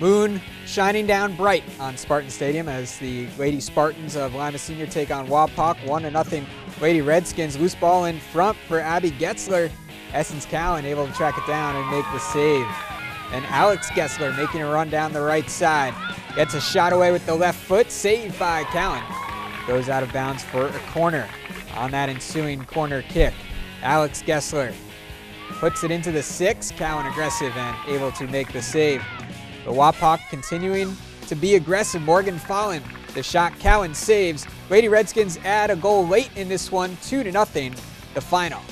Moon shining down bright on Spartan Stadium as the Lady Spartans of Lima Senior take on Wapak. 1 to nothing. Lady Redskins loose ball in front for Abby Getzler. Essence Cowan able to track it down and make the save. And Alex Getzler making a run down the right side. Gets a shot away with the left foot, saved by Cowan. Goes out of bounds for a corner on that ensuing corner kick. Alex Getzler puts it into the six. Cowan aggressive and able to make the save. The Wapak continuing to be aggressive. Morgan Fallon, the shot Cowan saves. Lady Redskins add a goal late in this one, two to nothing. The final.